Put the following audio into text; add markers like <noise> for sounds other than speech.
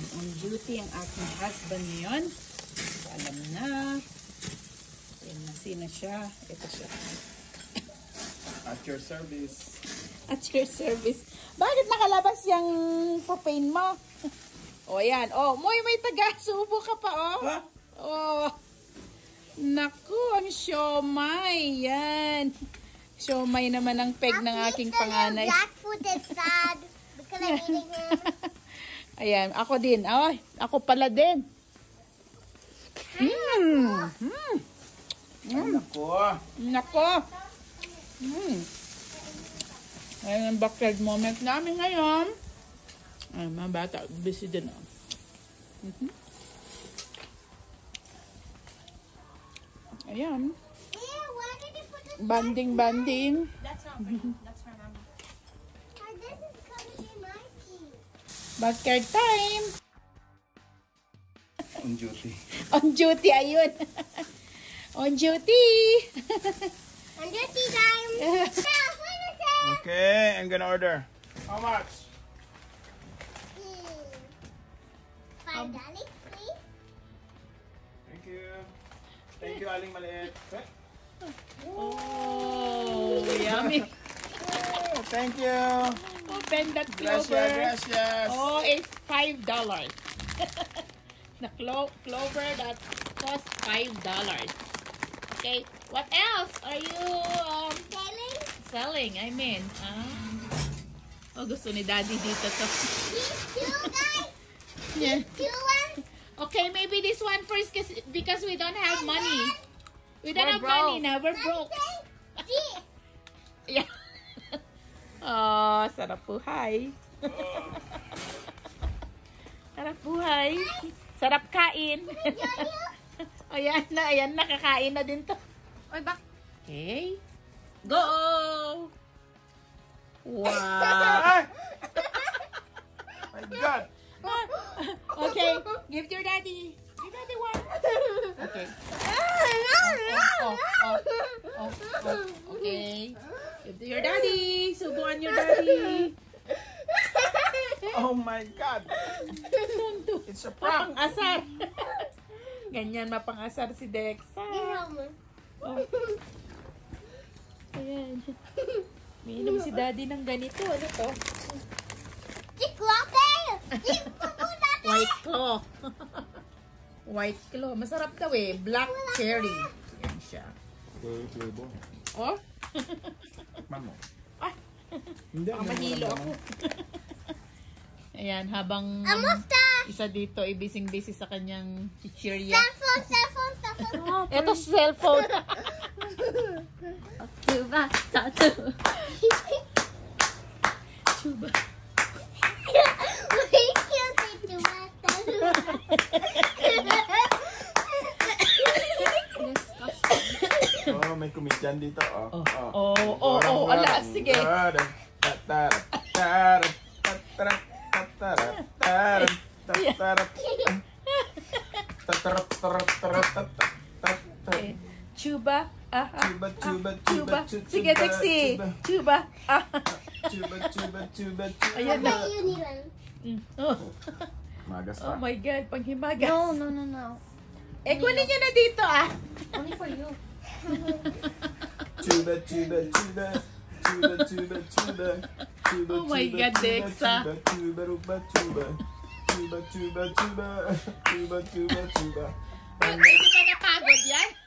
Ayan, on duty ang aking husband ngayon. So, alam na. Ayan na, sino siya? Ito siya. At your service. At your service. Bakit nakalabas yung propane mo? <laughs> o, ayan. O, moy, may taga. Subo ka pa, oh. Ha? Oh. Naku, ang siomay. Yan. Siomay naman ang peg ng aking panganay. Jackfruit is sad because I'm eating him. Ayan, ako din. Ay, ako pala din. Mm. Mm. Ay, nako. Nako. Mm. Ayan ang backyard moment namin ngayon. Ay, mga bata, busy din. Oh. Mhm. Ayan. Yeah, why did you put this? Banding, banding. That's not you. That's for Backyard time. <laughs> On duty. On duty, ayun. <laughs> On duty. Under tea time. <laughs> Okay, I'm gonna order. How much? Five dollars, please. Thank you. Thank you, Aling Maliit. Oh, yummy. Oh, thank you. Open that Gracias, clover. gracias. Oh, it's five dollars. <laughs> the clo- clover that cost five dollars. Okay, what else are you um, Selling selling? I mean, ah. Oh, gusto ni Daddy dito to. these two guys. <laughs> Yeah. Two ones. Okay, maybe this one first cause, because we don't have money. We don't We're have money broke. now. We're broke. Sarap buhay. <laughs> sarap buhay. Sarap kain. <laughs> ayan na, ayan na, kakain na din to. Oy, bak. Okay. Go! Wow. My God. <laughs> okay, give your daddy. Give daddy one. Okay. Oh, oh, oh, oh. Okay. Give to your daddy. Subuan your daddy. <laughs> Oh my God. It's a prank. Mapang-asar. Ganyan, mapang-asar si Dexa. Oh. Ayan. Miinom si daddy ng ganito. Ano to? White claw. <laughs> White claw. Masarap daw eh. Black cherry. Yan siya. Oh? <laughs> Mamo. Hindi, Baka mahilo ako. <laughs> Ayan, habang Amusta? isa dito, ibising-busy sa kanyang chichirya. Cellphone, cellphone, cellphone. Ito cellphone. Tuba, tattoo. <laughs> Chuba. We killed it to Oh, may comedian dito. Oh, Oh, oh, oh, oh, ala, sige. Chuba. Ah, ah, Chuba, ah, chuba, chuba. chuba, chu- Sige, chuba, Dixie. chuba. Chuba. Ah. Chuba, chuba, chuba, chuba. Ayan na. Mm. Oh. Magas oh pa. my God, panghimagas. No, no, no, no. Eh, kunin nyo na dito ah. Only for you. Chuba, chuba, chuba. Chuba, chuba, chuba. Chuba, Oh my chuba, God, chuba, Dexa. Chuba, chuba, ruba, chuba. Chuba, chuba, chuba. Chuba, chuba, chuba. Thank you ka